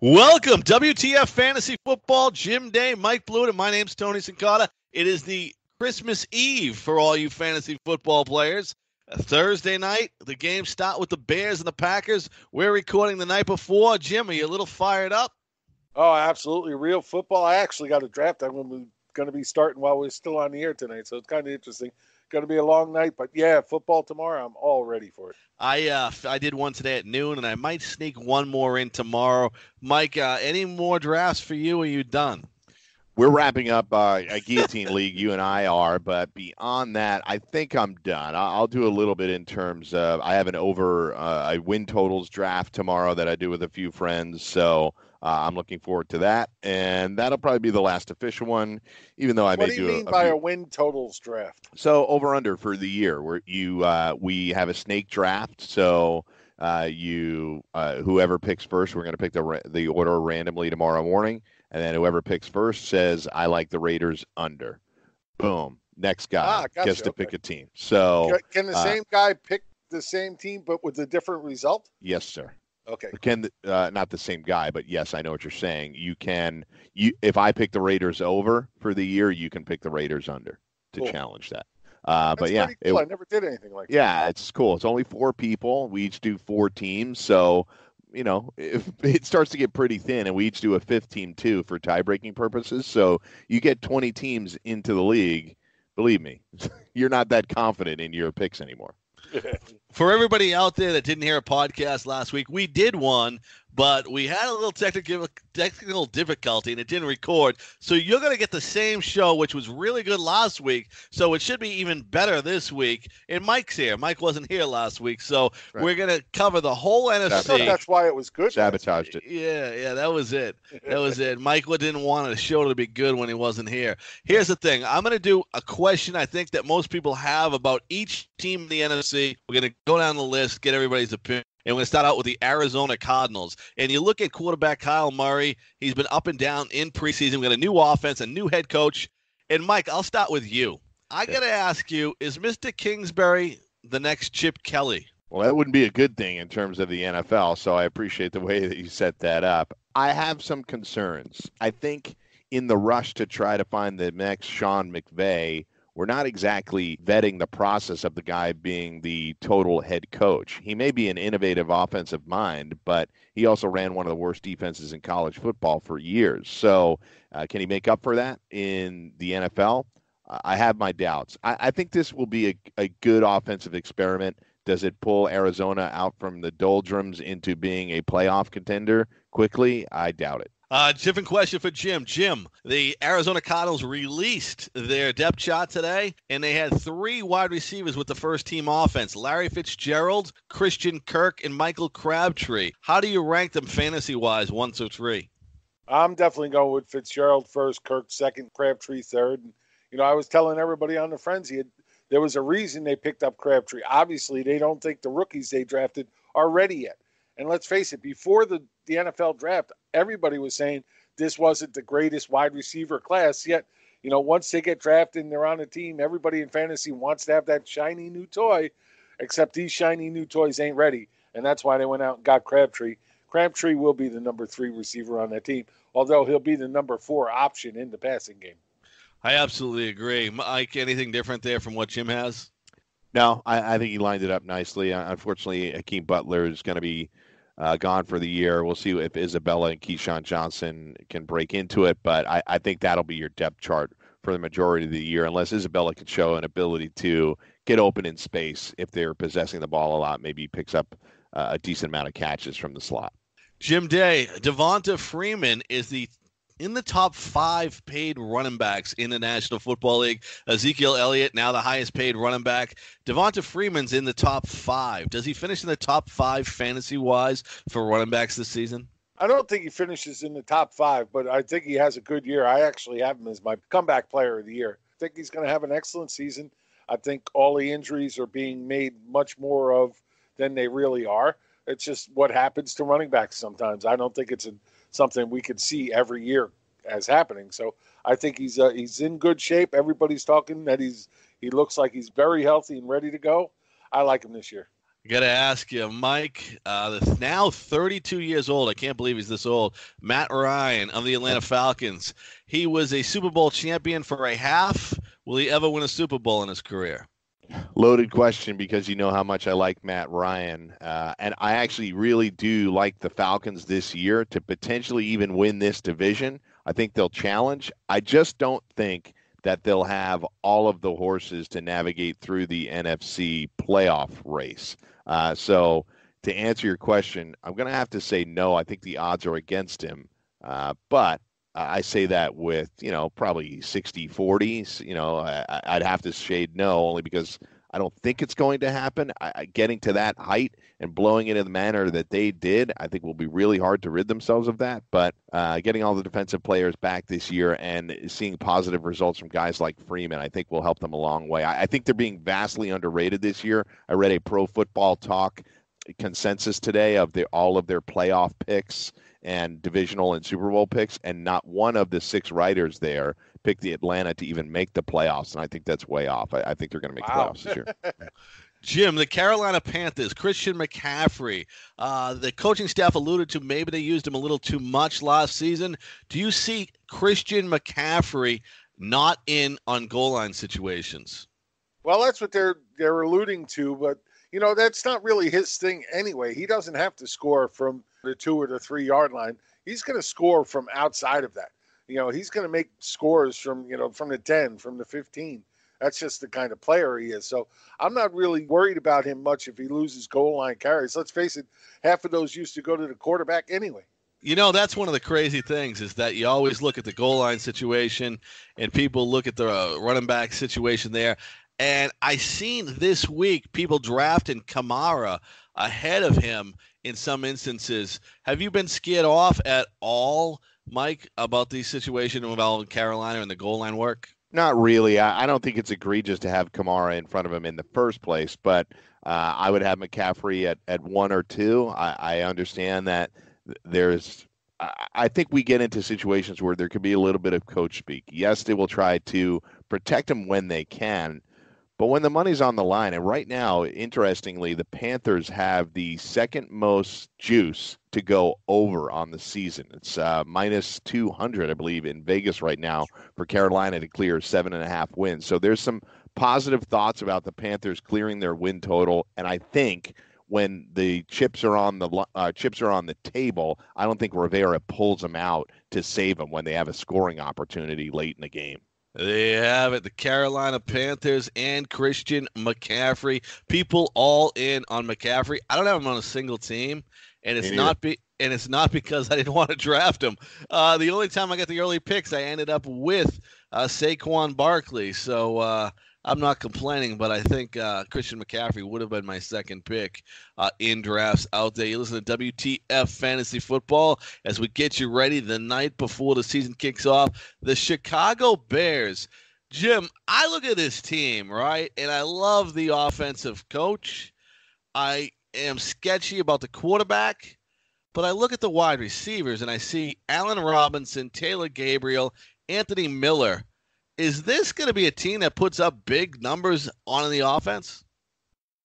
Welcome, WTF Fantasy Football. Jim Day, Mike Blewitt, and my name's Tony Cincotta. It is the Christmas Eve for all you fantasy football players. A Thursday night, the game start with the Bears and the Packers. We're recording the night before. Jim, are you a little fired up? Oh, absolutely. Real football. I actually got a draft I'm going to be starting while we're still on the air tonight, so it's kind of interesting going to be a long night, but yeah, football tomorrow. I'm all ready for it. I uh, I did one today at noon, and I might sneak one more in tomorrow. Mike, uh, any more drafts for you? Or are you done? We're wrapping up uh, a guillotine league. You and I are, but beyond that, I think I'm done. I'll do a little bit in terms of I have an over uh, a win totals draft tomorrow that I do with a few friends. So uh, I'm looking forward to that, and that'll probably be the last official one. Even though I what may do you do mean a, by few... a win totals draft? So over under for the year, where you uh, we have a snake draft. So uh, you uh, whoever picks first, we're going to pick the the order randomly tomorrow morning, and then whoever picks first says I like the Raiders under. Boom. Next guy ah, gotcha. gets to okay. pick a team. So can, can the uh, same guy pick the same team but with a different result? Yes, sir. Okay. Can uh, not the same guy, but yes, I know what you're saying. You can you if I pick the Raiders over for the year, you can pick the Raiders under to cool. challenge that. Uh, but yeah, cool. it, I never did anything like yeah, that. it's cool. It's only four people. We each do four teams, so you know if it starts to get pretty thin, and we each do a fifth team too for tie breaking purposes. So you get 20 teams into the league. Believe me, you're not that confident in your picks anymore. For everybody out there that didn't hear a podcast last week, we did one, but we had a little technical technical difficulty and it didn't record. So you're going to get the same show, which was really good last week. So it should be even better this week. And Mike's here. Mike wasn't here last week, so right. we're going to cover the whole NFC. that's why it was good. Sabotaged it. Yeah, yeah, that was it. That was it. Michael didn't want the show to be good when he wasn't here. Here's the thing. I'm going to do a question I think that most people have about each team in the NFC. We're going to go down the list, get everybody's opinion. And we're going to start out with the Arizona Cardinals. And you look at quarterback Kyle Murray, he's been up and down in preseason. We got a new offense, a new head coach. And Mike, I'll start with you. I got to ask you is Mr. Kingsbury the next Chip Kelly? Well, that wouldn't be a good thing in terms of the NFL. So I appreciate the way that you set that up. I have some concerns. I think in the rush to try to find the next Sean McVay, we're not exactly vetting the process of the guy being the total head coach. He may be an innovative offensive mind, but he also ran one of the worst defenses in college football for years. So, uh, can he make up for that in the NFL? I have my doubts. I, I think this will be a, a good offensive experiment. Does it pull Arizona out from the doldrums into being a playoff contender quickly? I doubt it. Uh, different question for Jim. Jim, the Arizona Cardinals released their depth chart today, and they had three wide receivers with the first team offense Larry Fitzgerald, Christian Kirk, and Michael Crabtree. How do you rank them fantasy wise, one through three? I'm definitely going with Fitzgerald first, Kirk second, Crabtree third. And, you know, I was telling everybody on the frenzy, had, there was a reason they picked up Crabtree. Obviously, they don't think the rookies they drafted are ready yet. And let's face it, before the, the NFL draft, everybody was saying this wasn't the greatest wide receiver class. Yet, you know, once they get drafted and they're on a team, everybody in fantasy wants to have that shiny new toy, except these shiny new toys ain't ready. And that's why they went out and got Crabtree. Crabtree will be the number three receiver on that team, although he'll be the number four option in the passing game. I absolutely agree. Mike, anything different there from what Jim has? No, I, I think he lined it up nicely. Uh, unfortunately, Hakeem Butler is going to be uh, gone for the year. We'll see if Isabella and KeeSean Johnson can break into it, but I, I think that'll be your depth chart for the majority of the year, unless Isabella can show an ability to get open in space if they're possessing the ball a lot. Maybe picks up uh, a decent amount of catches from the slot. Jim Day, Devonta Freeman is the in the top five paid running backs in the National Football League. Ezekiel Elliott, now the highest paid running back. Devonta Freeman's in the top five. Does he finish in the top five fantasy wise for running backs this season? I don't think he finishes in the top five, but I think he has a good year. I actually have him as my comeback player of the year. I think he's going to have an excellent season. I think all the injuries are being made much more of than they really are. It's just what happens to running backs sometimes. I don't think it's a something we could see every year as happening. So I think he's uh, he's in good shape. Everybody's talking that he's he looks like he's very healthy and ready to go. I like him this year. I got to ask you, Mike, uh, now 32 years old. I can't believe he's this old. Matt Ryan of the Atlanta Falcons. He was a Super Bowl champion for a half. Will he ever win a Super Bowl in his career? Loaded question because you know how much I like Matt Ryan. Uh, and I actually really do like the Falcons this year to potentially even win this division. I think they'll challenge. I just don't think that they'll have all of the horses to navigate through the NFC playoff race. Uh, so, to answer your question, I'm going to have to say no. I think the odds are against him. Uh, but I say that with, you know, probably 60 40. You know, I, would have to shade no only because I don't think it's going to happen. I, getting to that height and blowing it in the manner that they did, I think will be really hard to rid themselves of that. But uh, getting all the defensive players back this year and seeing positive results from guys like Freeman, I think will help them a long way. I, I think they're being vastly underrated this year. I read a Pro Football Talk consensus today of the, all of their playoff picks and divisional and Super Bowl picks, and not one of the six writers there picked the Atlanta to even make the playoffs, and I think that's way off. I, I think they're going to make wow. the playoffs this year. Jim, the Carolina Panthers, Christian McCaffrey. Uh, the coaching staff alluded to maybe they used him a little too much last season. Do you see Christian McCaffrey not in on goal line situations? Well, that's what they're they're alluding to, but you know that's not really his thing anyway. He doesn't have to score from the two or the three yard line. He's going to score from outside of that. You know, he's going to make scores from, you know, from the 10, from the 15. That's just the kind of player he is. So I'm not really worried about him much if he loses goal line carries. Let's face it, half of those used to go to the quarterback anyway. You know, that's one of the crazy things is that you always look at the goal line situation and people look at the uh, running back situation there. And I seen this week people drafting Kamara ahead of him in some instances. Have you been scared off at all Mike, about the situation involving Carolina and the goal line work? Not really. I, I, don't think it's egregious to have Kamara in front of him in the first place, but uh, I would have McCaffrey at, at one or two. I, I understand that there's. I, I think we get into situations where there could be a little bit of coach speak. Yes, they will try to protect him when they can, but when the money's on the line, and right now, interestingly, the Panthers have the second most juice to go over on the season. It's uh, minus 200, I believe, in Vegas right now for Carolina to clear seven and a half wins. So there's some positive thoughts about the Panthers clearing their win total, and I think when the chips are on the uh, chips are on the table, I don't think Rivera pulls them out to save them when they have a scoring opportunity late in the game. They have it. The Carolina Panthers and Christian McCaffrey. People all in on McCaffrey. I don't have him on a single team, and it's not be and it's not because I didn't want to draft him. Uh, the only time I got the early picks, I ended up with uh, Saquon Barkley. So uh, I'm not complaining, but I think uh, Christian McCaffrey would have been my second pick uh, in drafts out there. You listen to WTF Fantasy Football as we get you ready the night before the season kicks off. The Chicago Bears. Jim, I look at this team, right, and I love the offensive coach. I am sketchy about the quarterback, but I look at the wide receivers and I see Allen Robinson, Taylor Gabriel, Anthony Miller is this going to be a team that puts up big numbers on the offense?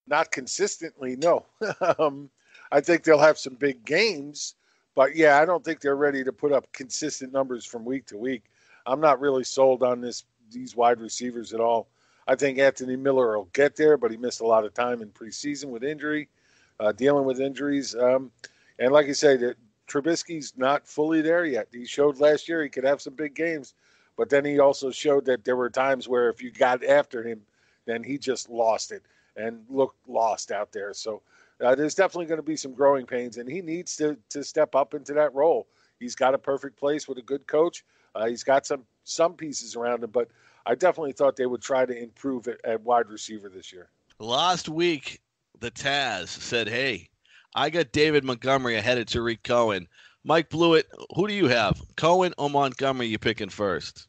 Not consistently, no. um, I think they'll have some big games, but yeah, I don't think they're ready to put up consistent numbers from week to week. I'm not really sold on this these wide receivers at all. I think Anthony Miller will get there, but he missed a lot of time in preseason with injury, uh, dealing with injuries. Um, and like you say, Trubisky's not fully there yet. He showed last year he could have some big games, but then he also showed that there were times where if you got after him, then he just lost it and looked lost out there. So uh, there's definitely going to be some growing pains, and he needs to to step up into that role. He's got a perfect place with a good coach. Uh, he's got some some pieces around him, but I definitely thought they would try to improve it at wide receiver this year. Last week, the Taz said, "Hey, I got David Montgomery ahead of Tarik Cohen. Mike Blewitt, who do you have? Cohen or Montgomery? You picking first?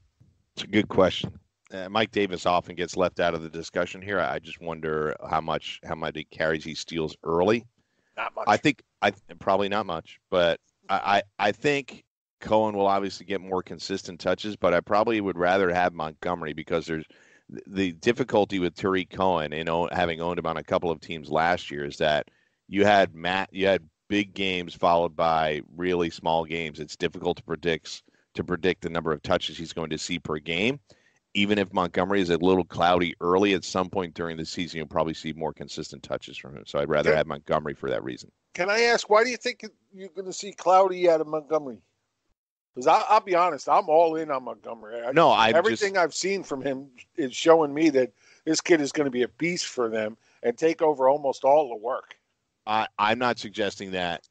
It's a good question. Uh, Mike Davis often gets left out of the discussion here. I just wonder how much how many carries he steals early. Not much. I think I probably not much, but I, I I think Cohen will obviously get more consistent touches, but I probably would rather have Montgomery because there's the difficulty with Tarik Cohen and own, having owned him on a couple of teams last year is that you had Matt, you had big games followed by really small games. It's difficult to predict to predict the number of touches he's going to see per game. Even if Montgomery is a little cloudy early, at some point during the season, you'll probably see more consistent touches from him. So I'd rather have Montgomery for that reason. Can I ask why do you think you're going to see cloudy out of Montgomery? Because I'll be honest, I'm all in on Montgomery. No, I everything just, I've seen from him is showing me that this kid is going to be a beast for them and take over almost all the work. I, I'm not suggesting that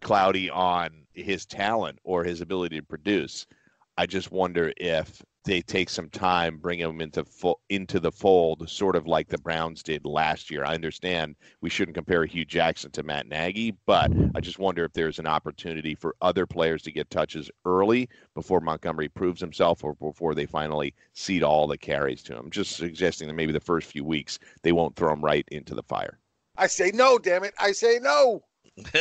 cloudy on his talent or his ability to produce. I just wonder if they take some time, bring him into full, into the fold, sort of like the Browns did last year. I understand we shouldn't compare Hue Jackson to Matt Nagy, but I just wonder if there's an opportunity for other players to get touches early before Montgomery proves himself or before they finally cede all the carries to him. Just suggesting that maybe the first few weeks they won't throw him right into the fire. I say no, damn it. I say no.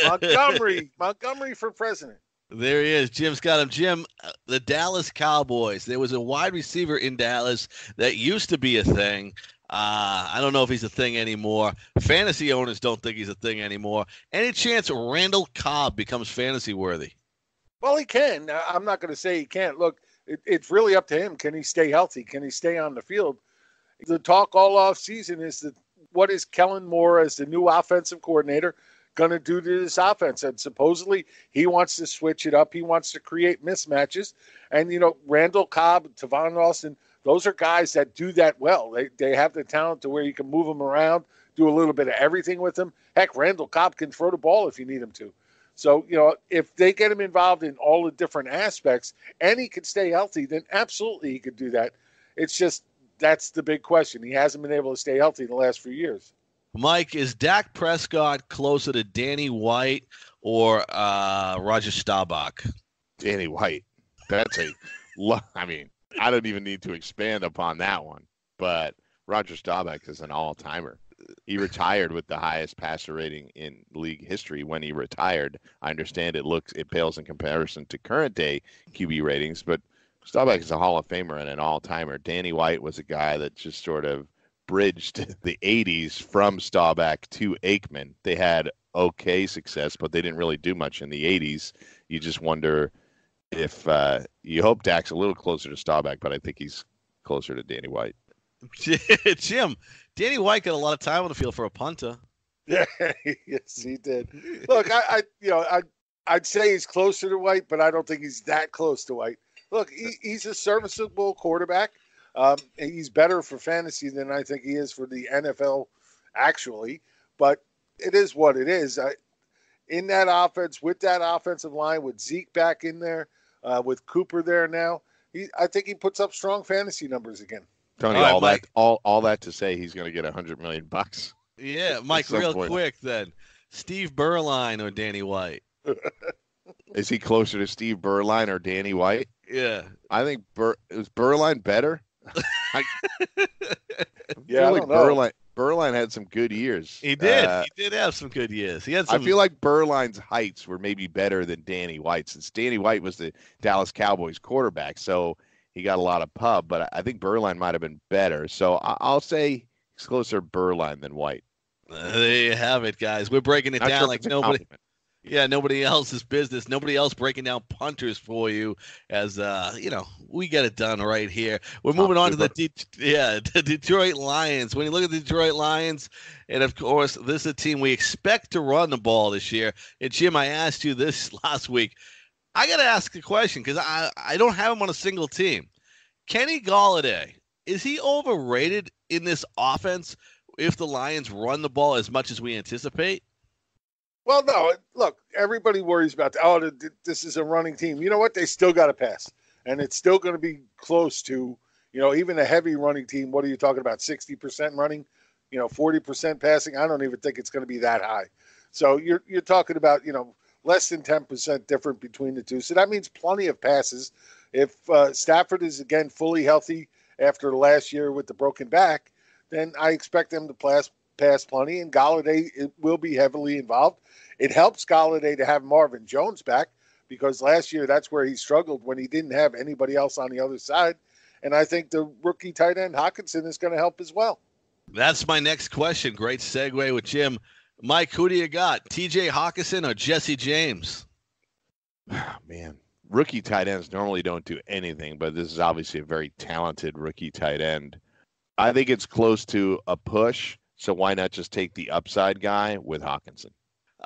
Montgomery, Montgomery for president. There he is. Jim's got him. Jim, uh, the Dallas Cowboys. There was a wide receiver in Dallas that used to be a thing. Uh, I don't know if he's a thing anymore. Fantasy owners don't think he's a thing anymore. Any chance Randall Cobb becomes fantasy worthy? Well, he can. I'm not going to say he can't. Look, it, it's really up to him. Can he stay healthy? Can he stay on the field? The talk all off season is that what is Kellen Moore as the new offensive coordinator going to do to this offense? And supposedly he wants to switch it up. He wants to create mismatches. And, you know, Randall Cobb, Tavon Austin, those are guys that do that well. They, they have the talent to where you can move them around, do a little bit of everything with them. Heck, Randall Cobb can throw the ball if you need him to. So, you know, if they get him involved in all the different aspects and he can stay healthy, then absolutely he could do that. It's just that's the big question. He hasn't been able to stay healthy in the last few years. Mike, is Dak Prescott closer to Danny White or uh, Roger Staubach? Danny White. That's a, I mean, I don't even need to expand upon that one. But Roger Staubach is an all timer. He retired with the highest passer rating in league history when he retired. I understand it looks it pales in comparison to current day QB ratings, but Staubach is a Hall of Famer and an all timer. Danny White was a guy that just sort of bridged the 80s from Staubach to Aikman. They had okay success, but they didn't really do much in the 80s. You just wonder if uh, you hope Dak's a little closer to Staubach, but I think he's closer to Danny White. Jim, Danny White got a lot of time on the field for a punter. Yeah, yes, he did. Look, I, I you know, I, I'd say he's closer to White, but I don't think he's that close to White. Look, he, he's a serviceable quarterback. Um, he's better for fantasy than I think he is for the NFL, actually. But it is what it is. I, in that offense, with that offensive line, with Zeke back in there, uh, with Cooper there now, he, I think he puts up strong fantasy numbers again. Tony, all, all that, all, all that to say, he's going to get a hundred million bucks. Yeah, Mike, real point. quick then, Steve Beuerlein or Danny White? is he closer to Steve Beuerlein or Danny White? Yeah, I think Bur- is Beuerlein better. I, yeah, like Beuerlein, Beuerlein had some good years. He did. Uh, he did have some good years. He had. Some... I feel like Beuerlein's heights were maybe better than Danny White, since Danny White was the Dallas Cowboys quarterback, so he got a lot of pub. But I think Beuerlein might have been better. So I'll say he's closer Beuerlein than White. Uh, there you have it, guys. We're breaking it Not down sure like nobody. Compliment. Yeah, nobody else's business. Nobody else breaking down punters for you. As uh, you know, we get it done right here. We're moving on to the De- yeah the Detroit Lions. When you look at the Detroit Lions, and of course, this is a team we expect to run the ball this year. And Jim, I asked you this last week. I got to ask a question because I I don't have him on a single team. Kenny Golladay is he overrated in this offense? If the Lions run the ball as much as we anticipate. Well, no. Look, everybody worries about oh, this is a running team. You know what? They still got to pass, and it's still going to be close to you know even a heavy running team. What are you talking about? Sixty percent running, you know, forty percent passing. I don't even think it's going to be that high. So you're you're talking about you know less than ten percent different between the two. So that means plenty of passes. If uh, Stafford is again fully healthy after last year with the broken back, then I expect them to pass pass plenty, and Golladay will be heavily involved. It helps Golladay to have Marvin Jones back because last year that's where he struggled when he didn't have anybody else on the other side. and I think the rookie tight end Hockenson is going to help as well. That's my next question. Great segue with Jim. Mike, who do you got? TJ Hockenson or Jesse James? Oh, man, rookie tight ends normally don't do anything, but this is obviously a very talented rookie tight end. I think it's close to a push, so why not just take the upside guy with Hockenson?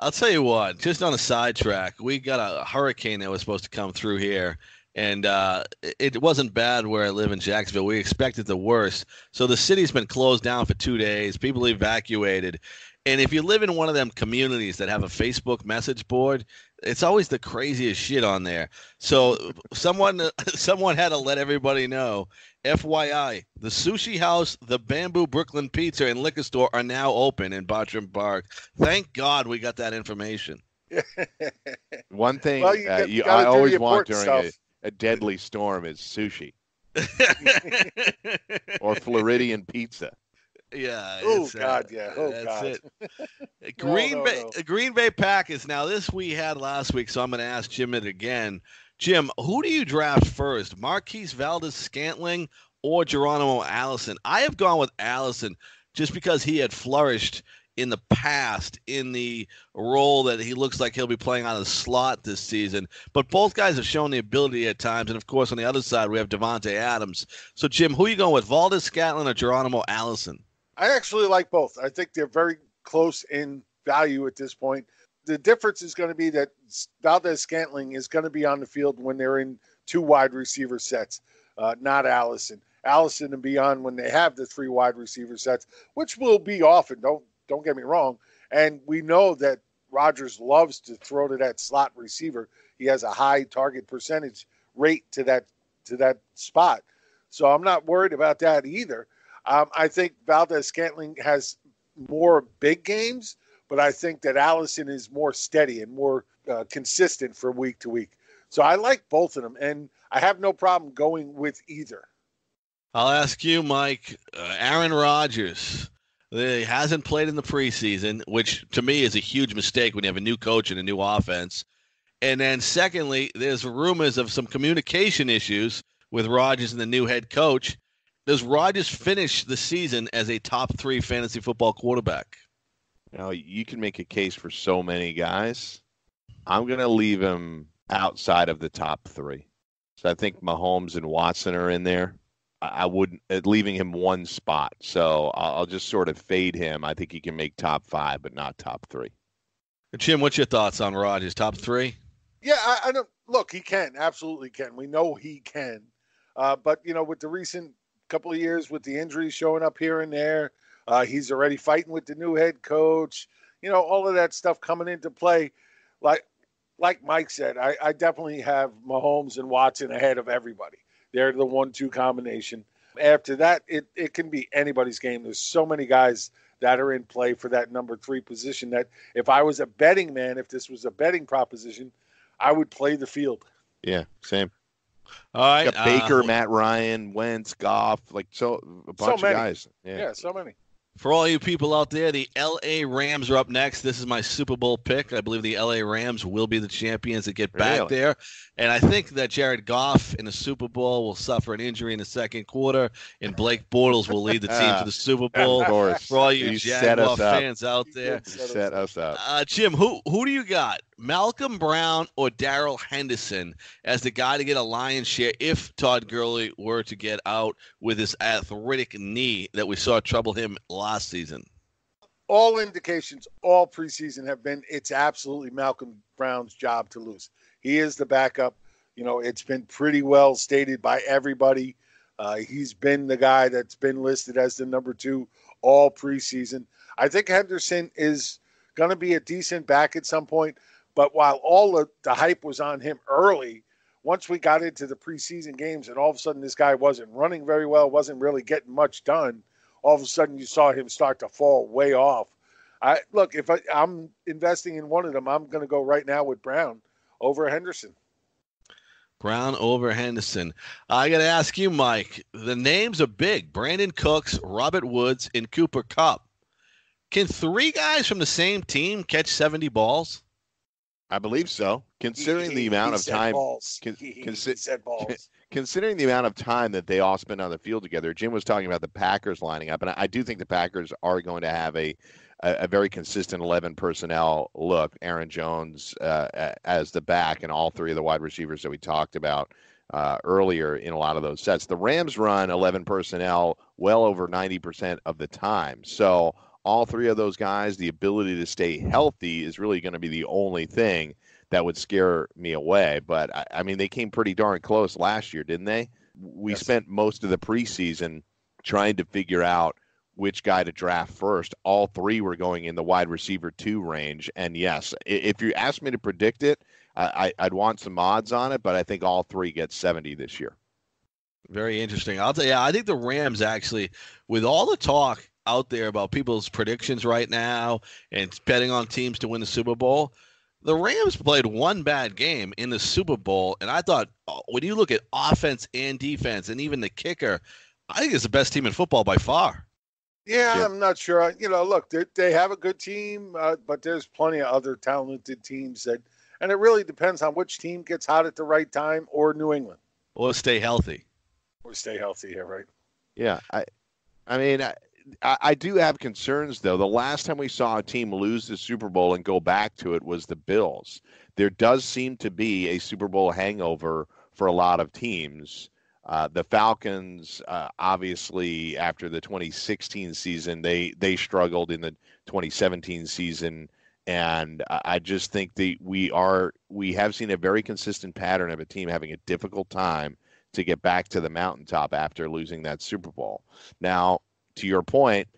I'll tell you what, just on a sidetrack, we got a hurricane that was supposed to come through here, and uh, it wasn't bad where I live in Jacksonville. We expected the worst. So the city's been closed down for two days. People evacuated. And if you live in one of them communities that have a Facebook message board, it's always the craziest shit on there. So someone someone had to let everybody know. FYI, the sushi house, the Bamboo Brooklyn Pizza and liquor store are now open in Bartram Park. Thank God we got that information. One thing well, you, uh, you, I always want during a, a deadly storm is sushi or Floridian pizza. Yeah. Oh uh, God, uh, yeah. Oh God. It. Green no, no, Bay, no. Green Bay Packers. Now this we had last week, so I'm going to ask Jim it again. Jim, who do you draft first, Marquez Valdes-Scantling or Geronimo Allison? I have gone with Allison just because he had flourished in the past in the role that he looks like he'll be playing on a slot this season. But both guys have shown the ability at times. And of course, on the other side, we have Davante Adams. So, Jim, who are you going with, Valdez Scantling or Geronimo Allison? I actually like both. I think they're very close in value at this point. The difference is going to be that Valdes-Scantling is going to be on the field when they're in two wide receiver sets, uh, not Allison. Allison and beyond when they have the three wide receiver sets, which will be often. Don't don't get me wrong. And we know that Rodgers loves to throw to that slot receiver. He has a high target percentage rate to that to that spot. So I'm not worried about that either. Um, I think Valdes-Scantling has more big games, but I think that Allison is more steady and more uh, consistent from week to week. So I like both of them, and I have no problem going with either. I'll ask you, Mike. Uh, Aaron Rodgers. He hasn't played in the preseason, which to me is a huge mistake when you have a new coach and a new offense. And then, secondly, there's rumors of some communication issues with Rodgers and the new head coach. Does Rodgers finish the season as a top three fantasy football quarterback? You know, you can make a case for so many guys. I'm going to leave him outside of the top three. So I think Mahomes and Watson are in there. I wouldn't uh, leaving him one spot. So I'll just sort of fade him. I think he can make top five, but not top three. Jim, what's your thoughts on Rodgers? Top three? Yeah, I, I don't look. He can absolutely can. We know he can. Uh, but you know, with the recent couple of years with the injuries showing up here and there. Uh, he's already fighting with the new head coach. You know, all of that stuff coming into play. Like like Mike said, I, I definitely have Mahomes and Watson ahead of everybody. They're the one-two combination. After that, it, it can be anybody's game. There's so many guys that are in play for that number three position that if I was a betting man, if this was a betting proposition, I would play the field. Yeah, same. All right, Baker, uh, Matt Ryan, Wentz, Goff, like so a bunch so of guys. Yeah. yeah, so many. For all you people out there, the LA Rams are up next. This is my Super Bowl pick. I believe the LA Rams will be the champions that get back really? there. And I think that Jared Goff in the Super Bowl will suffer an injury in the second quarter, and Blake Bortles will lead the team to the Super Bowl. Of course. For all you, you Jaguar fans out there. set us up. Uh, Jim, who who do you got? Malcolm Brown or Darrell Henderson as the guy to get a lion's share if Todd Gurley were to get out with his arthritic knee that we saw trouble him last season? All indications, all preseason have been it's absolutely Malcolm Brown's job to lose. He is the backup. You know, it's been pretty well stated by everybody. Uh, he's been the guy that's been listed as the number two all preseason. I think Henderson is going to be a decent back at some point. But while all the, the hype was on him early, once we got into the preseason games and all of a sudden this guy wasn't running very well, wasn't really getting much done, all of a sudden you saw him start to fall way off. I look, if I, I'm investing in one of them, I'm going to go right now with Brown over Henderson. Brown over Henderson. I got to ask you, Mike. The names are big: Brandin Cooks, Robert Woods, and Cooper Kupp. Can three guys from the same team catch 70 balls? I believe so. Considering the amount of time, balls. con- he, he, consi- he said balls. considering the amount of time that they all spend on the field together, Jim was talking about the Packers lining up, and I, I do think the Packers are going to have a a, a very consistent 11 personnel look. Aaron Jones uh, as the back, and all three of the wide receivers that we talked about uh, earlier in a lot of those sets. The Rams run 11 personnel well over 90% of the time. So all three of those guys, the ability to stay healthy is really going to be the only thing that would scare me away. But I, I mean, they came pretty darn close last year, didn't they? We Yes. spent most of the preseason trying to figure out which guy to draft first. All three were going in the wide receiver two range. And yes, if you asked me to predict it, I, I'd want some odds on it, but I think all three get 70 this year. Very interesting. I'll tell you, I think the Rams actually, with all the talk out there about people's predictions right now and betting on teams to win the Super Bowl, the Rams played one bad game in the Super Bowl, and I thought oh, when you look at offense and defense, and even the kicker, I think it's the best team in football by far. Yeah, Yeah. I'm not sure. You know, look, they, they have a good team, uh, but there's plenty of other talented teams that, and it really depends on which team gets hot at the right time or New England. Or stay healthy. Or stay healthy here, right? Yeah, I, I mean, I, I I do have concerns though. The last time we saw a team lose the Super Bowl and go back to it was the Bills. There does seem to be a Super Bowl hangover for a lot of teams. Uh, the Falcons, uh, obviously, after the 2016 season, they they struggled in the 2017 season, and I just think that we are we have seen a very consistent pattern of a team having a difficult time to get back to the mountaintop after losing that Super Bowl. Now, to your point,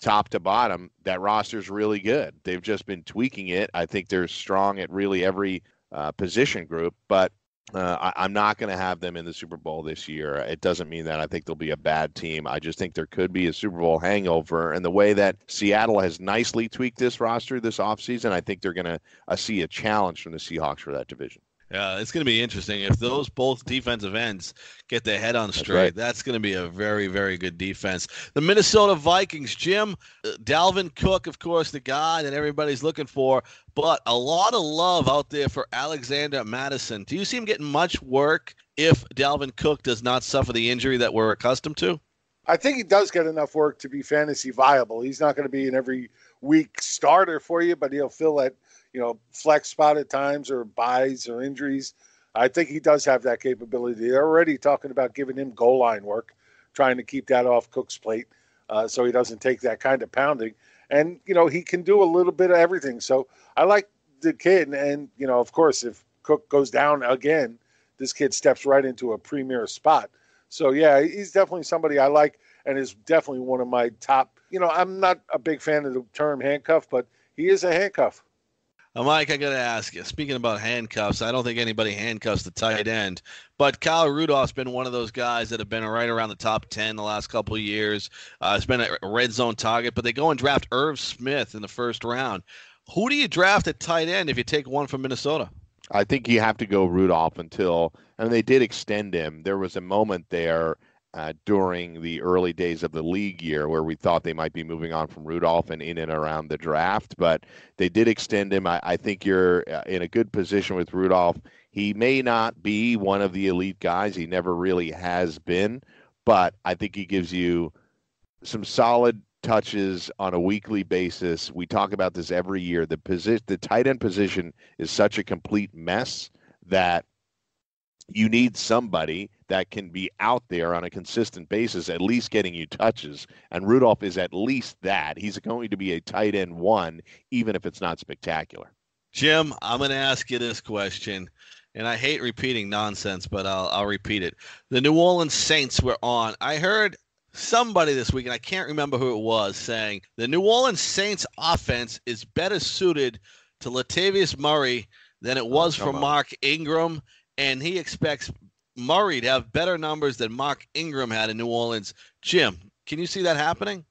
top to bottom, that roster's really good. They've just been tweaking it. I think they're strong at really every uh, position group, but uh, I, I'm not going to have them in the Super Bowl this year. It doesn't mean that I think they'll be a bad team. I just think there could be a Super Bowl hangover. And the way that Seattle has nicely tweaked this roster this offseason, I think they're going to uh, see a challenge from the Seahawks for that division. Yeah, it's going to be interesting if those both defensive ends get their head on straight. right. That's going to be a very, very good defense. The Minnesota Vikings, Jim, uh, Dalvin Cook, of course, the guy that everybody's looking for, but a lot of love out there for Alexander Mattison. Do you see him getting much work if Dalvin Cook does not suffer the injury that we're accustomed to? I think he does get enough work to be fantasy viable. He's not going to be an every week starter for you, but he'll fill that, you know, flex spot at times or buys or injuries. I think he does have that capability. They're already talking about giving him goal line work, trying to keep that off Cook's plate uh, so he doesn't take that kind of pounding. And, you know, he can do a little bit of everything. So I like the kid. And, you know, of course, if Cook goes down again, this kid steps right into a premier spot. So yeah, he's definitely somebody I like, and is definitely one of my top. You know, I'm not a big fan of the term handcuff, but he is a handcuff. Mike, I got to ask you. Speaking about handcuffs, I don't think anybody handcuffs the tight end, but Kyle Rudolph's been one of those guys that have been right around the top ten the last couple of years. Uh, it's been a red zone target, but they go and draft Irv Smith in the first round. Who do you draft at tight end if you take one from Minnesota? I think you have to go Rudolph until, and they did extend him. There was a moment there uh, during the early days of the league year where we thought they might be moving on from Rudolph and in and around the draft, but they did extend him. I, I think you're uh, in a good position with Rudolph. He may not be one of the elite guys, he never really has been, but I think he gives you some solid touches on a weekly basis. We talk about this every year. The position, the tight end position is such a complete mess that you need somebody that can be out there on a consistent basis, at least getting you touches. And Rudolph is at least that. He's going to be a tight end one, even if it's not spectacular. Jim, I'm going to ask you this question, and I hate repeating nonsense, but I'll, I'll repeat it. The New Orleans Saints were on. I heard somebody this week, and I can't remember who it was, saying the New Orleans Saints offense is better suited to Latavius Murray than it oh, was come for on. Mark Ingram, and he expects Murray to have better numbers than Mark Ingram had in New Orleans. Jim, can you see that happening?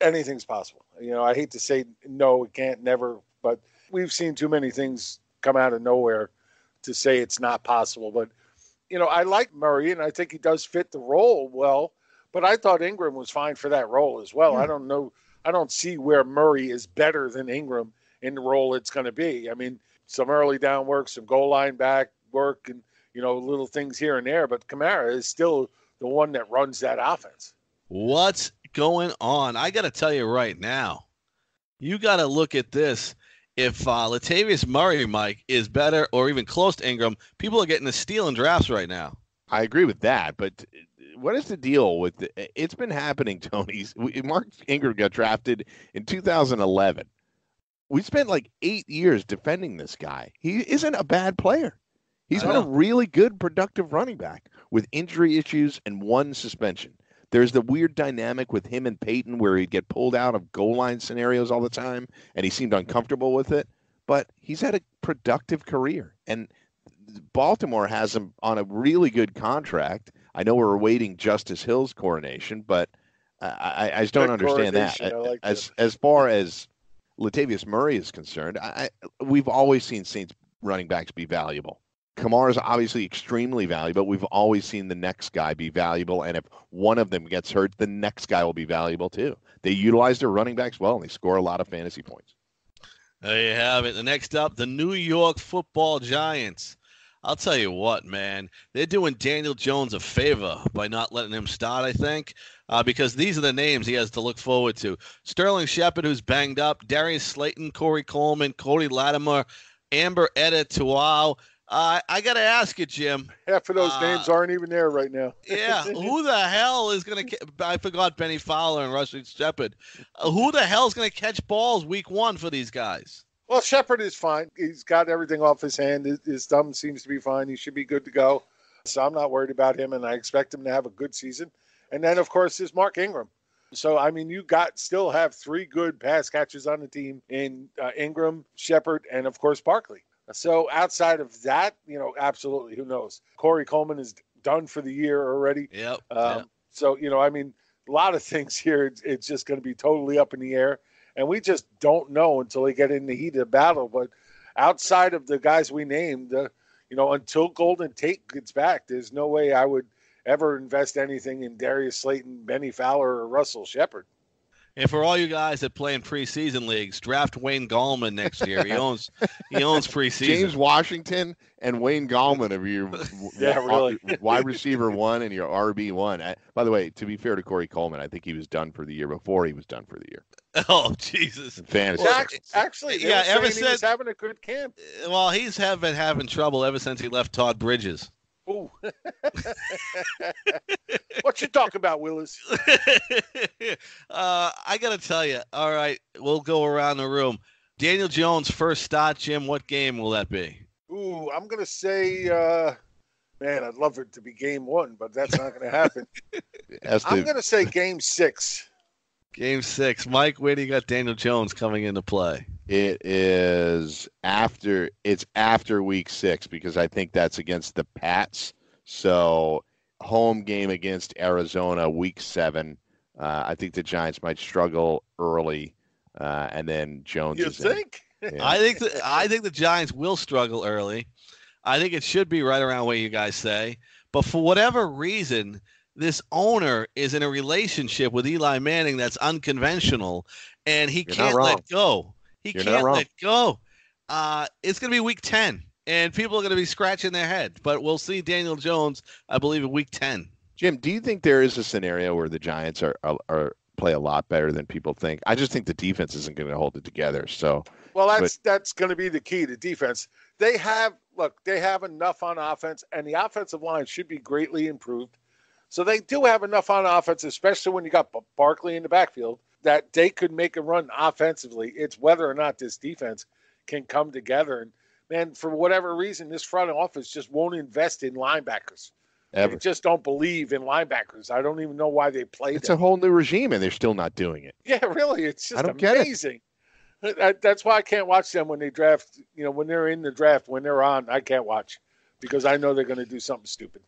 Anything's possible. You know, I hate to say no, it can't, never, but we've seen too many things come out of nowhere to say it's not possible. But you know, I like Murray, and I think he does fit the role well. But I thought Ingram was fine for that role as well. I hmm. don't know. I don't see where Murray is better than Ingram in the role it's going to be. I mean, some early down work, some goal line back work, and you know little things here and there. But Kamara is still the one that runs that offense. What's going on? I got to tell you right now, you got to look at this. If uh, Latavius Murray, Mike, is better or even close to Ingram, people are getting a steal in drafts right now. I agree with that, but what is the deal with the, it's been happening, Tony? Mark Ingram got drafted in 2011. We spent like eight years defending this guy. He isn't a bad player. He's been a really good, productive running back with injury issues and one suspension. There's the weird dynamic with him and Payton where he'd get pulled out of goal line scenarios all the time, and he seemed uncomfortable with it. But he's had a productive career, and Baltimore has him on a really good contract. I know we're awaiting Justice Hill's coronation, but I, I just don't understand that. Like as as far as Latavius Murray is concerned, I, we've always seen Saints running backs be valuable. Kamara is obviously extremely valuable. We've always seen the next guy be valuable, and if one of them gets hurt, the next guy will be valuable too. They utilize their running backs well, and they score a lot of fantasy points. There you have it. The next up, the New York Football Giants. I'll tell you what, man, they're doing Daniel Jones a favor by not letting him start. I think uh, because these are the names he has to look forward to: Sterling Shepard, who's banged up, Darius Slayton, Corey Coleman, Cody Latimer, Amba Etta-Tawo. Uh, I got to ask you, Jim. Half of those uh, names aren't even there right now. yeah, who the hell is going to? I forgot Bennie Fowler and Russell Shepard. Uh, who the hell is going to catch balls week one for these guys? Well, Shepard is fine. He's got everything off his hand. His thumb seems to be fine. He should be good to go. So I'm not worried about him, and I expect him to have a good season. And then, of course, is Mark Ingram. So I mean, you got still have three good pass catchers on the team in uh, Ingram, Shepard, and of course Barkley. So outside of that, you know, absolutely, who knows? Corey Coleman is done for the year already. Yep. Um, yep. So you know, I mean, a lot of things here. It's, it's just going to be totally up in the air, and we just don't know until they get in the heat of the battle. But outside of the guys we named, uh, you know, until Golden Tate gets back, there's no way I would ever invest anything in Darius Slayton, Bennie Fowler, or Russell Shepard. And for all you guys that play in preseason leagues, draft Wayne Gallman next year. He owns he owns preseason. James Washington and Wayne Gallman of your yeah, really. wide receiver one and your RB one. By the way, to be fair to Corey Coleman, I think he was done for the year before he was done for the year. Oh Jesus! Fantasy. Well, actually, yeah, ever since he was having a good camp. Well, he's have been having trouble ever since he left Todd Bridges. Ooh. what you talk about, Willis? uh, I got to tell you. All right, we'll go around the room. Daniel Jones first start, Jim. What game will that be? Ooh, I'm gonna say, uh, man, I'd love it to be game one, but that's not gonna happen. I'm gonna say game six. Game six, Mike. Where do you got Daniel Jones coming into play? It is after it's after week six because I think that's against the Pats. So home game against Arizona, week seven. Uh, I think the Giants might struggle early, uh, and then Jones. You think? Yeah. I think the, I think the Giants will struggle early. I think it should be right around where you guys say. But for whatever reason, this owner is in a relationship with Eli Manning that's unconventional, and he You're can't let go. He You're can't let go. Uh, it's going to be week 10, and people are going to be scratching their head. But we'll see Daniel Jones, I believe, in week 10. Jim, do you think there is a scenario where the Giants are, are, are play a lot better than people think? I just think the defense isn't going to hold it together. So, well, that's but, that's going to be the key to defense. They have look, they have enough on offense, and the offensive line should be greatly improved. So they do have enough on offense, especially when you got Barkley in the backfield, that they could make a run offensively. It's whether or not this defense can come together. And man, for whatever reason, this front office just won't invest in linebackers. Ever. They just don't believe in linebackers. I don't even know why they play. It's them. a whole new regime, and they're still not doing it. Yeah, really, it's just I don't amazing. Get it. That's why I can't watch them when they draft. You know, when they're in the draft, when they're on, I can't watch because I know they're going to do something stupid.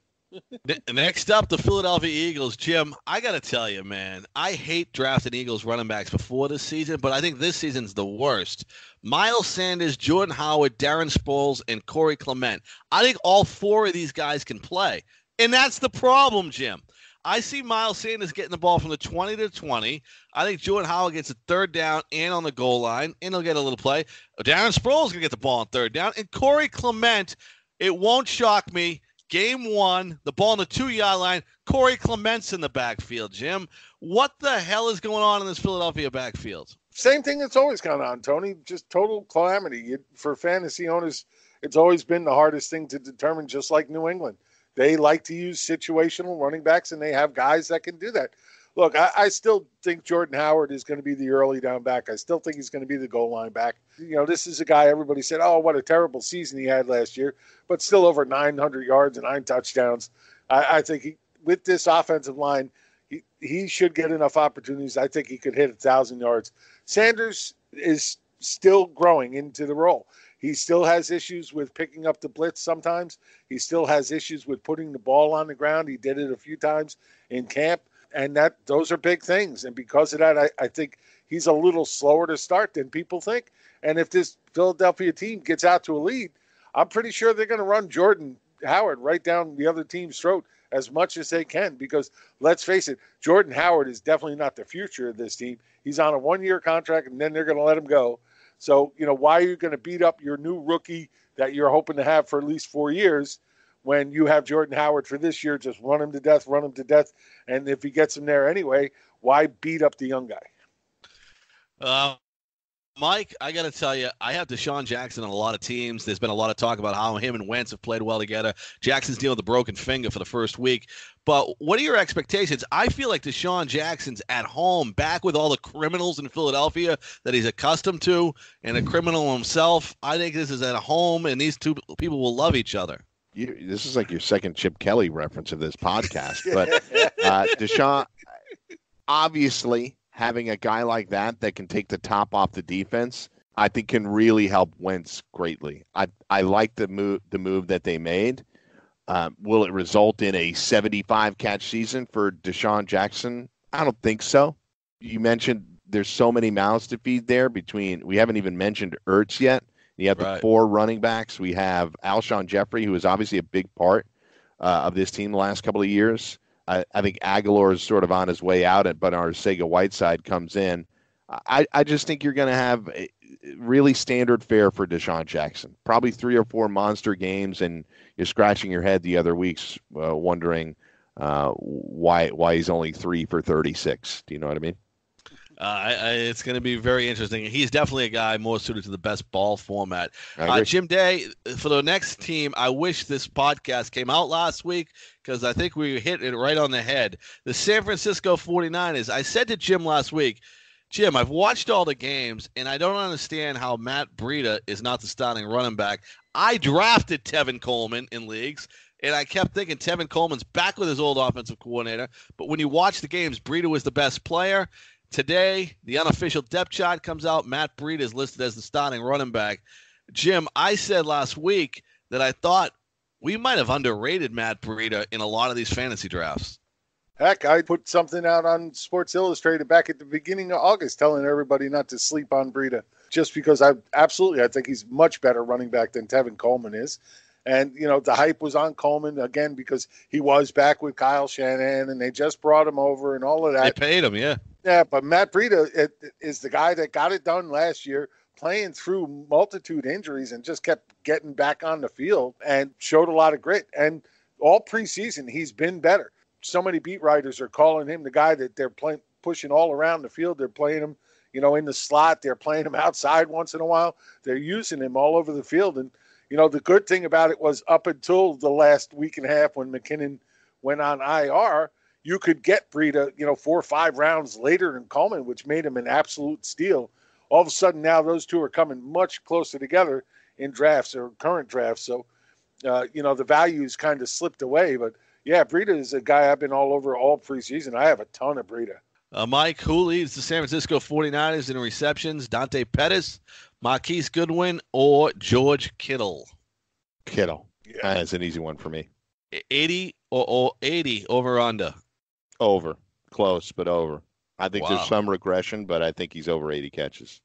Next up, the Philadelphia Eagles. Jim, I got to tell you, man, I hate drafting Eagles running backs before this season, but I think this season's the worst. Miles Sanders, Jordan Howard, Darren Sproles, and Corey Clement. I think all four of these guys can play. And that's the problem, Jim. I see Miles Sanders getting the ball from the 20 to 20. I think Jordan Howard gets a third down and on the goal line, and he'll get a little play. Darren Sproles going to get the ball on third down. And Corey Clement, it won't shock me. Game one, the ball on the two yard line. Corey Clement's in the backfield, Jim. What the hell is going on in this Philadelphia backfield? Same thing that's always gone on, Tony. Just total calamity. for fantasy owners, it's always been the hardest thing to determine, just like New England. They like to use situational running backs, and they have guys that can do that. Look, I, I still think Jordan Howard is going to be the early down back. I still think he's going to be the goal line back. You know, this is a guy everybody said, oh, what a terrible season he had last year, but still over 900 yards and nine touchdowns. I, I think he, with this offensive line, he, he should get enough opportunities. I think he could hit a thousand yards. Sanders is still growing into the role. He still has issues with picking up the blitz sometimes. He still has issues with putting the ball on the ground. He did it a few times in camp, and that those are big things. And because of that, I, I think he's a little slower to start than people think. And if this Philadelphia team gets out to a lead, I'm pretty sure they're going to run Jordan Howard right down the other team's throat as much as they can because let's face it, Jordan Howard is definitely not the future of this team. He's on a one year contract and then they're going to let him go. So, you know, why are you going to beat up your new rookie that you're hoping to have for at least four years when you have Jordan Howard for this year? Just run him to death, run him to death. And if he gets him there anyway, why beat up the young guy? Uh, Mike, I got to tell you, I have DeSean Jackson on a lot of teams. There's been a lot of talk about how him and Wentz have played well together. Jackson's dealing with a broken finger for the first week. But what are your expectations? I feel like DeSean Jackson's at home, back with all the criminals in Philadelphia that he's accustomed to, and a criminal himself. I think this is at home, and these two people will love each other. You, this is like your second Chip Kelly reference of this podcast. But uh, DeSean, obviously, having a guy like that that can take the top off the defense, I think can really help Wentz greatly. I I like the move the move that they made. Uh, will it result in a 75 catch season for DeSean Jackson? I don't think so. You mentioned there's so many mouths to feed there between we haven't even mentioned Ertz yet. You have right. the four running backs. We have Alshon Jeffery, who is obviously a big part uh, of this team the last couple of years. I, I think Agholor is sort of on his way out, but Arcega-Whiteside comes in. I, I just think you're going to have really standard fare for DeSean Jackson. Probably three or four monster games, and you're scratching your head the other weeks, uh, wondering uh, why why he's only three for 36. Do you know what I mean? Uh, I, I, it's going to be very interesting. He's definitely a guy more suited to the best ball format. Uh, Jim Day, for the next team, I wish this podcast came out last week because I think we hit it right on the head. The San Francisco 49ers. I said to Jim last week, Jim, I've watched all the games, and I don't understand how Matt Breida is not the starting running back. I drafted Tevin Coleman in leagues, and I kept thinking Tevin Coleman's back with his old offensive coordinator. But when you watch the games, Breida was the best player. Today, the unofficial depth chart comes out. Matt Breida is listed as the starting running back. Jim, I said last week that I thought we might have underrated Matt Breida uh, in a lot of these fantasy drafts. Heck, I put something out on Sports Illustrated back at the beginning of August telling everybody not to sleep on Breida uh, just because I absolutely I think he's much better running back than Tevin Coleman is. And you know the hype was on Coleman again because he was back with Kyle Shanahan and they just brought him over and all of that. They paid him, yeah. Yeah, but Matt Breida is the guy that got it done last year, playing through multitude injuries and just kept getting back on the field and showed a lot of grit. And all preseason, he's been better. So many beat writers are calling him the guy that they're playing, pushing all around the field. They're playing him, you know, in the slot. They're playing him outside once in a while. They're using him all over the field. And you know, the good thing about it was up until the last week and a half when McKinnon went on IR you could get Breida, you know, four or five rounds later in Coleman, which made him an absolute steal. All of a sudden, now those two are coming much closer together in drafts or current drafts. So, uh, you know, the values kind of slipped away. But yeah, Breida is a guy I've been all over all preseason. I have a ton of Breida. Uh, Mike, who leads the San Francisco 49ers in receptions? Dante Pettis, Marquise Goodwin, or George Kittle? Kittle. Yeah. That's an easy one for me. 80 or, or 80 over under. Over. Close, but over. I think wow. there's some regression, but I think he's over 80 catches.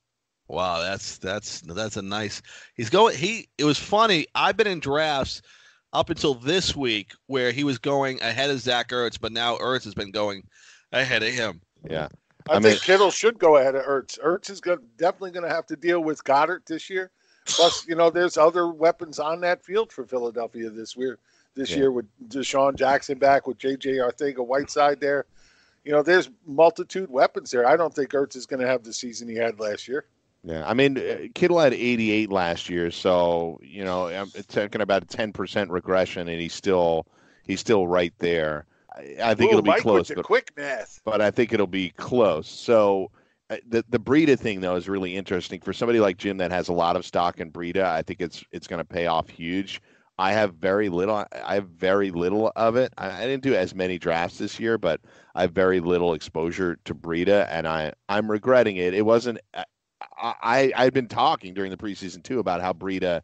Wow, that's that's that's a nice. He's going. He. It was funny. I've been in drafts. up until this week where he was going ahead of Zach Ertz, but now Ertz has been going ahead of him. Yeah. I, I think mean- Kittle should go ahead of Ertz. Ertz is going definitely going to have to deal with Goedert this year. Plus, you know, there's other weapons on that field for Philadelphia this year. This Yeah. year with DeSean Jackson back with J.J. Arcega-Whiteside there. You know, there's multitude weapons there. I don't think Ertz is going to have the season he had last year. Yeah, I mean, uh, Kittle had 88 last year, so you know I'm talking about a 10 percent regression, and he's still he's still right there. I, I think Ooh, it'll be Mike close, but, quick math. but I think it'll be close. So uh, the the Breida thing though is really interesting for somebody like Jim that has a lot of stock in Breida. I think it's it's going to pay off huge. I have very little. I have very little of it. I, I didn't do as many drafts this year, but I have very little exposure to Breida, and I I'm regretting it. It wasn't. Uh, I I I'd been talking during the preseason too about how Breida.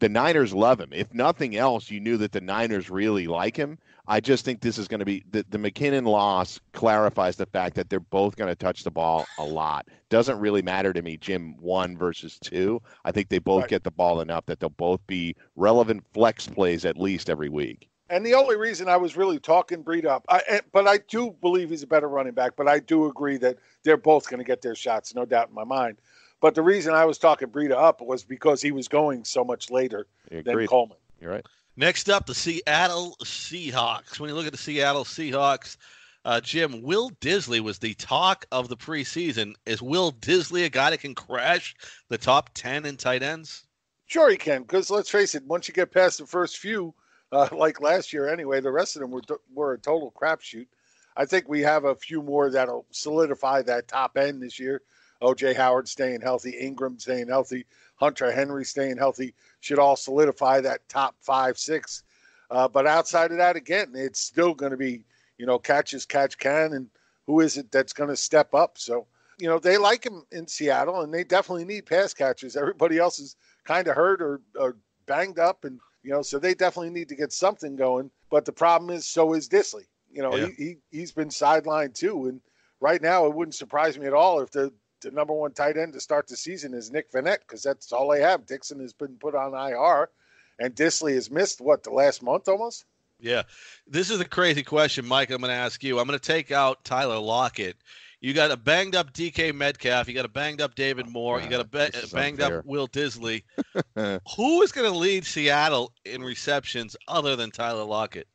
The Niners love him. If nothing else, you knew that the Niners really like him. I just think this is going to be the, the McKinnon loss clarifies the fact that they're both going to touch the ball a lot. Doesn't really matter to me, Jim, one versus two. I think they both Right. get the ball enough that they'll both be relevant flex plays at least every week. And the only reason I was really talking Breed up, I, eh, but I do believe he's a better running back. But I do agree that they're both going to get their shots, no doubt in my mind. But the reason I was talking Breida up was because he was going so much later than Coleman. You're right. Next up, the Seattle Seahawks. When you look at the Seattle Seahawks, uh, Jim, Will Dissly was the talk of the preseason. Is Will Dissly a guy that can crash the top 10 in tight ends? Sure, he can. Because let's face it, once you get past the first few, uh, like last year anyway, the rest of them were were a total crapshoot. I think we have a few more that'll solidify that top end this year. OJ Howard staying healthy, Ingram staying healthy, Hunter Henry staying healthy should all solidify that top five, six. Uh, but outside of that, again, it's still going to be, you know, catches, catch can, and who is it that's going to step up? So, you know, they like him in Seattle, and they definitely need pass catchers. Everybody else is kind of hurt or, or banged up, and you know, so they definitely need to get something going. But the problem is, so is Dissly. You know, Yeah. he, he he's been sidelined too, and right now it wouldn't surprise me at all if the the number one tight end to start the season is Nick Vannett because that's all they have. Dixon has been put on IR, and Dissly has missed what the last month almost. Yeah. This is a crazy question, Mike. I'm going to ask you. I'm going to take out Tyler Lockett. You got a banged up DK Metcalf. You got a banged up David Moore. You got a ba- banged unfair. up Will Dissly. Who is going to lead Seattle in receptions other than Tyler Lockett?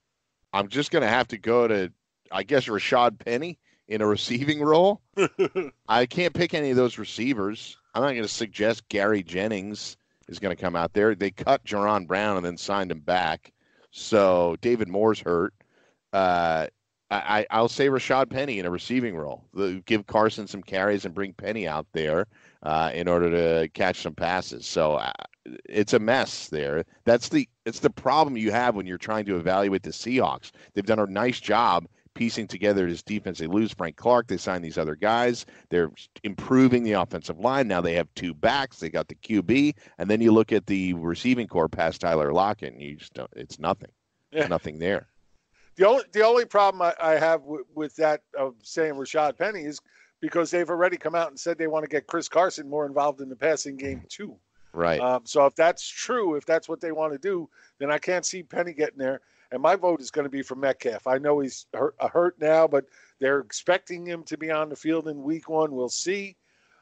I'm just going to have to go to, I guess, Rashad Penny in a receiving role. I can't pick any of those receivers. I'm not going to suggest Gary Jennings is going to come out there. They cut Jaron Brown and then signed him back. So David Moore's hurt. Uh, I, I- I'll say Rashad Penny in a receiving role. The- Give Carson some carries and bring Penny out there uh, in order to catch some passes. So uh, it's a mess there. That's the it's the problem you have when you're trying to evaluate the Seahawks. They've done a nice job piecing together this defense. They lose Frank Clark. They sign these other guys. They're improving the offensive line. Now they have two backs. They got the QB, and then you look at the receiving corps past Tyler Lockett, and you just don't. It's nothing. Yeah. Nothing there. The only the only problem I, I have with, with that of saying Rashad Penny is because they've already come out and said they want to get Chris Carson more involved in the passing game too. Right. Um, so if that's true, if that's what they want to do, then I can't see Penny getting there. And my vote is going to be for Metcalf. I know he's hurt, uh, hurt now, but they're expecting him to be on the field in Week One. We'll see.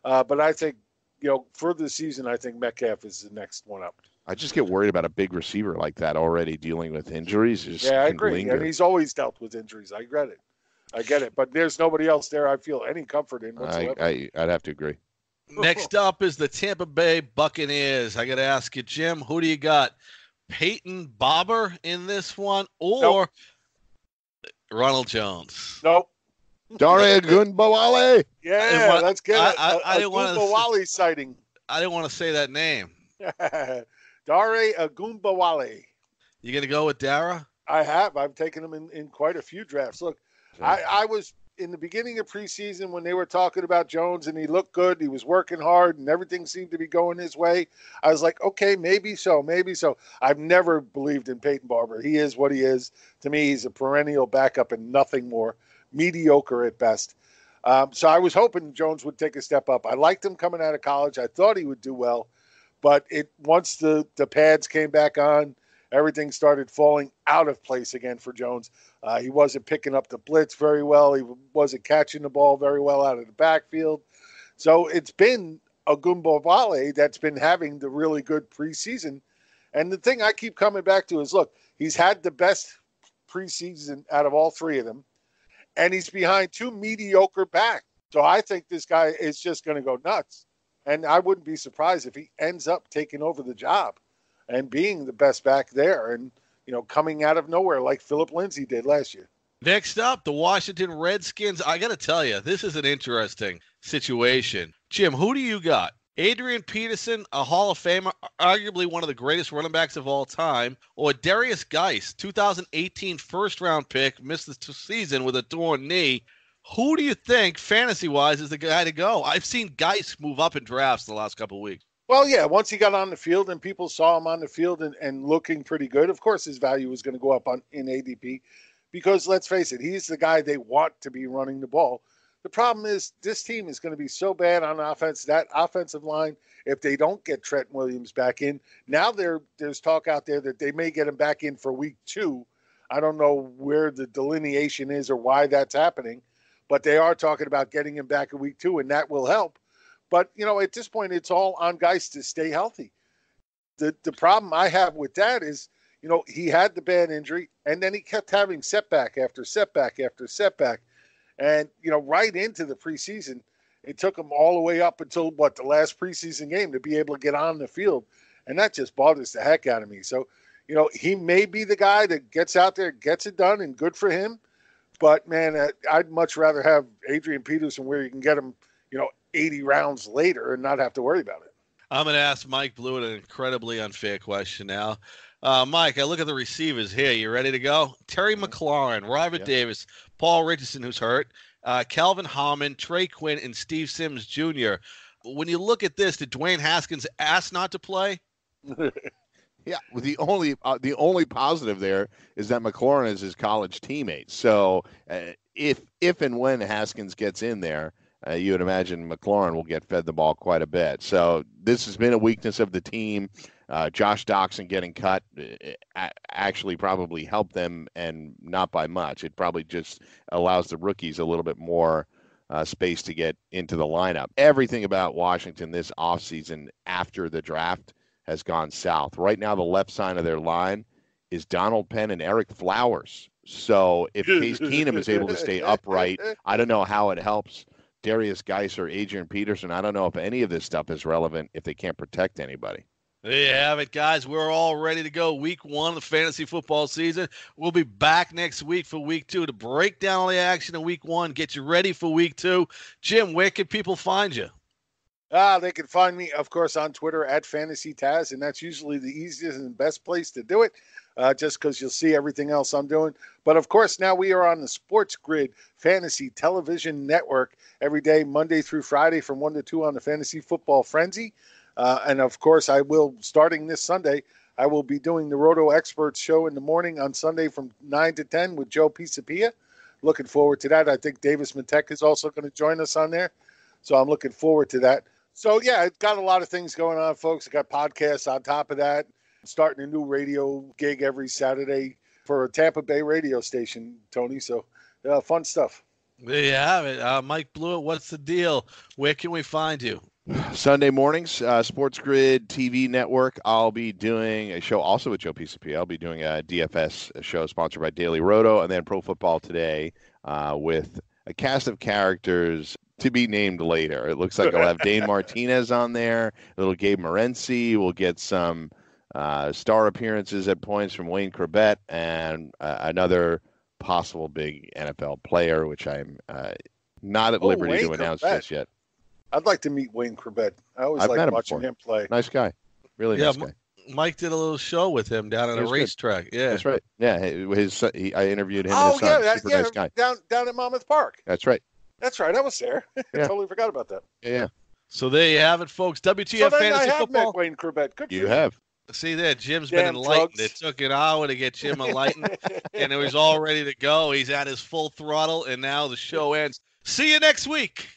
Uh, but I think you know for the season, I think Metcalf is the next one up. I just get worried about a big receiver like that already dealing with injuries. Just Yeah, I agree. linger. And he's always dealt with injuries. I get it. I get it. But there's nobody else there I feel any comfort in I, whatsoever. I, I'd have to agree. Next up is the Tampa Bay Buccaneers. I got to ask you, Jim, who do you got? Peyton Barber in this one or Ronald Jones? nope. Daria Gunbawale. Yeah, wanna- let's get I- a, I- a, I a didn't wanna- sighting. I didn't want to say that name. Dare Ogunbowale. You going to go with Dara? I have. I've taken him in, in quite a few drafts. Look, I, I was in the beginning of preseason when they were talking about Jones and he looked good. He was working hard and everything seemed to be going his way. I was like, okay, maybe so, maybe so. I've never believed in Peyton Barber. He is what he is. To me, he's a perennial backup and nothing more. Mediocre at best. Um, so I was hoping Jones would take a step up. I liked him coming out of college. I thought he would do well, but it once the the pads came back on everything started falling out of place again for Jones. Uh, he wasn't picking up the blitz very well. He wasn't catching the ball very well out of the backfield. So it's been Ogunbowale that's been having the really good preseason. And the thing I keep coming back to is look, he's had the best preseason out of all three of them, and he's behind two mediocre backs. So I think this guy is just going to go nuts. And I wouldn't be surprised if he ends up taking over the job and being the best back there and, you know, coming out of nowhere like Philip Lindsay did last year. Next up, the Washington Redskins. I got to tell you, this is an interesting situation. Jim, who do you got? Adrian Peterson, a Hall of Famer, arguably one of the greatest running backs of all time, or Derrius Guice, 2018 first round pick, missed the season with a torn knee. Who do you think, fantasy wise, is the guy to go? I've seen Guice move up in drafts the last couple of weeks. Well, yeah, once he got on the field and people saw him on the field and, and looking pretty good, of course his value was going to go up on in ADP because let's face it, he's the guy they want to be running the ball. The problem is this team is going to be so bad on offense. That offensive line, if they don't get Trent Williams back in, now there there's talk out there that they may get him back in for week two. I don't know where the delineation is or why that's happening, but they are talking about getting him back in week two, and that will help. But you know, at this point, it's all on guys to stay healthy. The the problem I have with that is, you know, he had the bad injury, and then he kept having setback after setback after setback and, you know, right into the preseason, it took him all the way up until what the last preseason game to be able to get on the field. And that just bothers the heck out of me. So, you know, he may be the guy that gets out there, gets it done, and good for him. But man, I'd much rather have Adrian Peterson where you can get him, you know, 80 rounds later and not have to worry about it. I'm going to ask Mike Blewitt an incredibly unfair question now. Uh, Mike, I look at the receivers here. You ready to go? Terry McLaurin, Robert Davis, Paul Richardson, who's hurt, uh, Kelvin Harmon, Trey Quinn, and Steve Sims Jr. When you look at this, did Dwayne Haskins ask not to play? yeah, well, the only uh, the only positive there is that McLaurin is his college teammate. So uh, if if and when Haskins gets in there, uh, you would imagine McLaurin will get fed the ball quite a bit. So this has been a weakness of the team. Uh, Josh Doctson getting cut uh, actually probably helped them, and not by much. It probably just allows the rookies a little bit more uh, space to get into the lineup. Everything about Washington this offseason after the draft has gone south. Right now, the left side of their line is Donald Penn and Ereck Flowers. So if Case Keenum is able to stay upright, I don't know how it helps Derrius Geiser, Adrian Peterson. I don't know if any of this stuff is relevant if they can't protect anybody. There you have it, guys. We're all ready to go. Week one of the fantasy football season. We'll be back next week for week two to break down all the action in week one, get you ready for week two. Jim, where can people find you? Ah, they can find me, of course, on Twitter at Fantasy Taz, and that's usually the easiest and best place to do it, uh, just because you'll see everything else I'm doing. But of course, now we are on the Sports Grid Fantasy Television Network every day, Monday through Friday, from one to two on the Fantasy Football Frenzy. Uh, and of course, I will, starting this Sunday, I will be doing the Roto Experts show in the morning on Sunday from 9 to 10 with Joe Pisapia. Looking forward to that. I think Davis Mattek is also going to join us on there. So I'm looking forward to that. So, yeah, it's got a lot of things going on, folks. I got podcasts on top of that. Starting a new radio gig every Saturday for a Tampa Bay radio station, Tony. So, uh, fun stuff. There you have it. Uh, Mike Blewitt, what's the deal? Where can we find you? Sunday mornings, uh, Sports Grid TV network. I'll be doing a show also with Joe Pisapia. I'll be doing a DFS show sponsored by Daily Roto, and then Pro Football Today uh, with a cast of characters to be named later. It looks like I'll have Dane Martinez on there, a little Gabe Morency. We'll get some uh, star appearances at points from Wayne Corbett and uh, another possible big NFL player, which I'm uh, not at oh, liberty Wayne to announce Corbett. just yet. I'd like to meet Wayne Corbett. I always like him watching before. him play. Nice guy, really yeah, nice guy. Mike did a little show with him down at a racetrack. Yeah, that's right. Yeah, his he, I interviewed him. Oh yeah, that, Super yeah, nice guy. down down at Monmouth Park. That's right. That's right. I was there. I totally forgot about that. Yeah. So there you have it, folks. WTF so Fantasy I have Football. Met Wayne Corbett. Good you have. See there, Jim's Damn been enlightened. Drugs. It took an hour to get Jim enlightened, and it was all ready to go. He's at his full throttle, and now the show ends. See you next week.